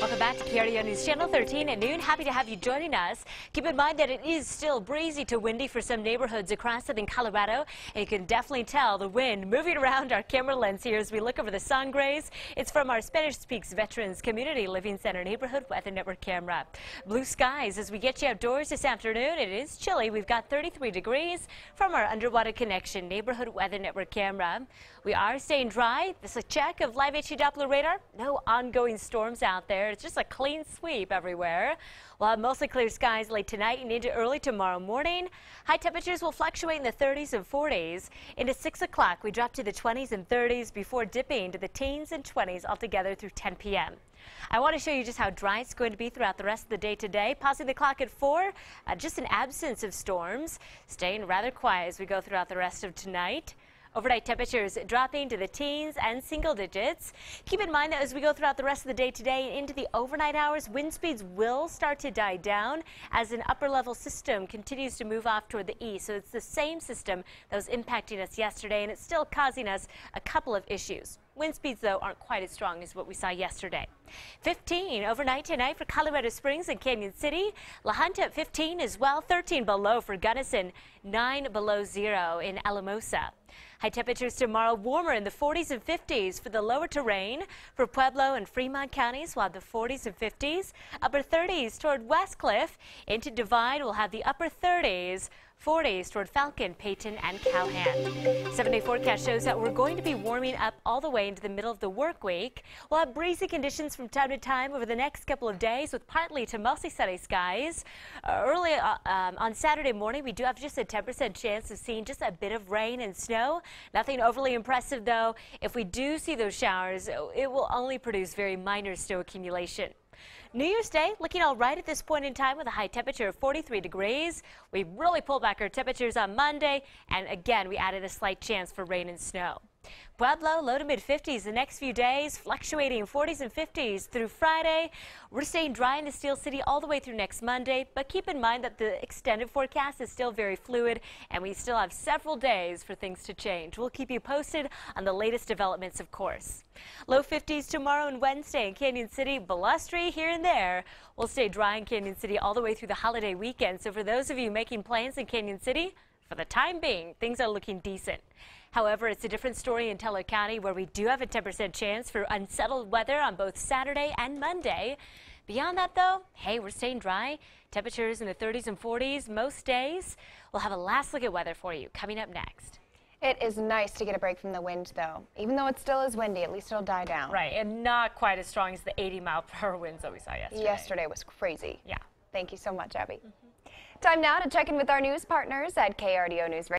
Welcome back to KRDO News Channel 13 at noon. Happy to have you joining us. Keep in mind that it is still breezy to windy for some neighborhoods across southern Colorado. And you can definitely tell the wind moving around our camera lens here as we look over the Sangres. It's from our Spanish Peaks Veterans Community Living Center neighborhood weather network camera. Blue skies as we get you outdoors this afternoon. It is chilly. We've got 33 degrees from our underwater connection neighborhood weather network camera. We are staying dry. This is a check of live HD Doppler radar. No ongoing storms out there. It's just a clean sweep everywhere. We'll have mostly clear skies late tonight and into early tomorrow morning. High temperatures will fluctuate in the 30s and 40s. Into 6 o'clock, we drop to the 20s and 30s before dipping to the teens and 20s altogether through 10 p.m. I want to show you just how dry it's going to be throughout the rest of the day today. Pausing the clock at 4, uh, just an absence of storms. Staying rather quiet as we go throughout the rest of tonight. Overnight temperatures dropping to the teens and single digits. Keep in mind that as we go throughout the rest of the day today into the overnight hours, wind speeds will start to die down as an upper level system continues to move off toward the east. So it's the same system that was impacting us yesterday and it's still causing us a couple of issues. Wind speeds, though, aren't quite as strong as what we saw yesterday. 15 overnight tonight for Colorado Springs and Cañon City. La Junta at 15 as well. 13 below for Gunnison. 9 below zero in Alamosa. High temperatures tomorrow warmer in the 40s and 50s for the lower terrain for Pueblo and Fremont counties, while the 40s and 50s. Upper 30s toward Westcliffe. Into Divide, we'll have the upper 30s. 40s toward Falcon, Peyton, and Calhan. Seven day forecast shows that we're going to be warming up all the way into the middle of the work week. We'll have breezy conditions from time to time over the next couple of days with partly to mostly sunny skies. Uh, early uh, um, on Saturday morning, we do have just a 10% chance of seeing just a bit of rain and snow. Nothing overly impressive, though. If we do see those showers, it will only produce very minor snow accumulation. New Year's Day looking all right at this point in time with a high temperature of 43 degrees. We really pulled back our temperatures on Monday, and again, we added a slight chance for rain and snow. Pueblo, low to mid 50s the next few days, fluctuating 40s and 50s through Friday. We're staying dry in the Steel City all the way through next Monday, but keep in mind that the extended forecast is still very fluid and we still have several days for things to change. We'll keep you posted on the latest developments, of course. Low 50s tomorrow and Wednesday in Cañon City, blustery here and there. We'll stay dry in Cañon City all the way through the holiday weekend. So for those of you making plans in Cañon City, for the time being, things are looking decent. However, it's a different story in Teller County where we do have a 10% chance for unsettled weather on both Saturday and Monday. Beyond that, though, hey, we're staying dry. Temperatures in the 30s and 40s most days. We'll have a last look at weather for you coming up next. It is nice to get a break from the wind, though. Even though it still is windy, at least it'll die down. Right, and not quite as strong as the 80 mile per hour winds that we saw yesterday. Yesterday was crazy. Yeah. Thank you so much, Abby. Mm -hmm. Time now to check in with our news partners at KRDO News Radio.